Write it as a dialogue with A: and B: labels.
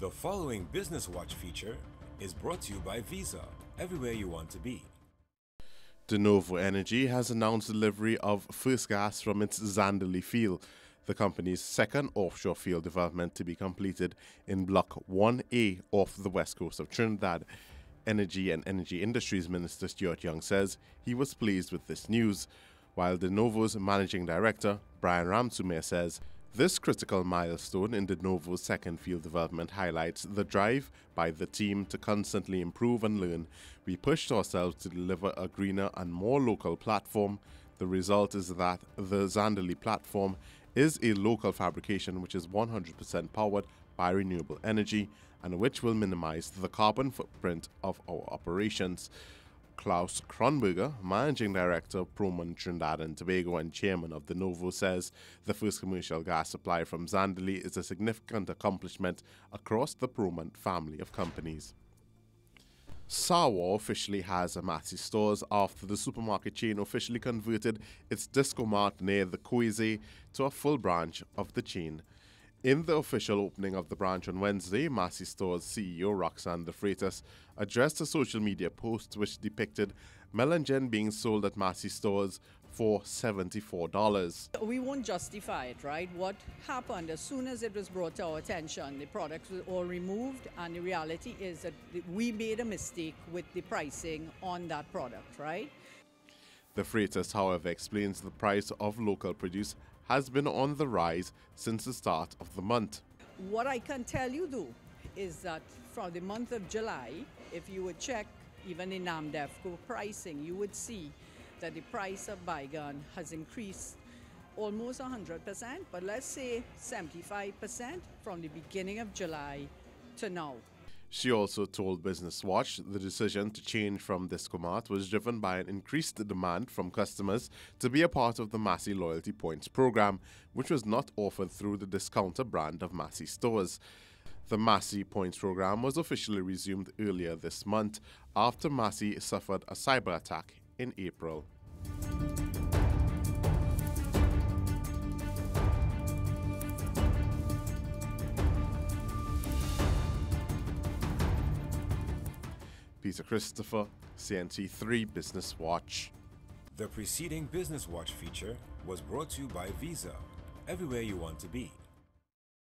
A: The following Business Watch feature is brought to you by Visa, everywhere you want to be.
B: DeNovo Energy has announced delivery of first gas from its Zandolie field, the company's second offshore field development to be completed in Block 1A off the west coast of Trinidad. Energy and Energy Industries Minister Stuart Young says he was pleased with this news, while DeNovo's managing director, Brian Ramsumere, says this critical milestone in DeNovo's second field development highlights the drive by the team to constantly improve and learn. We pushed ourselves to deliver a greener and more local platform. The result is that the Zandolie platform is a local fabrication which is 100% powered by renewable energy and which will minimize the carbon footprint of our operations. Klaus Kronberger, Managing Director of Proman Trinidad and Tobago and Chairman of DeNovo, says the first commercial gas supply from Zandolie is a significant accomplishment across the Proman family of companies. Sawa officially has a Massy stores after the supermarket chain officially converted its Disco Mart near the Kweze to a full branch of the chain. In the official opening of the branch on Wednesday, Massy Stores CEO Roxanne De Freitas addressed a social media post which depicted Melongene being sold at Massy Stores for $74.
C: We won't justify it, right? What happened as soon as it was brought to our attention, the products were all removed, and the reality is that we made a mistake with the pricing on that product, right?
B: De Freitas, however, explains the price of local produce has been on the rise since the start of the month.
C: What I can tell you though is that from the month of July, if you would check even in NAMDEVCO pricing, you would see that the price of baigan has increased almost 100%, but let's say 75% from the beginning of July to now.
B: She also told Business Watch the decision to change from Disco Mart was driven by an increased demand from customers to be a part of the Massy Loyalty Points program, which was not offered through the discounter brand of Massy stores. The Massy Points program was officially resumed earlier this month after Massy suffered a cyber attack in April. Peter Christopher, CNC3 Business Watch.
A: The preceding Business Watch feature was brought to you by Visa, everywhere you want to be.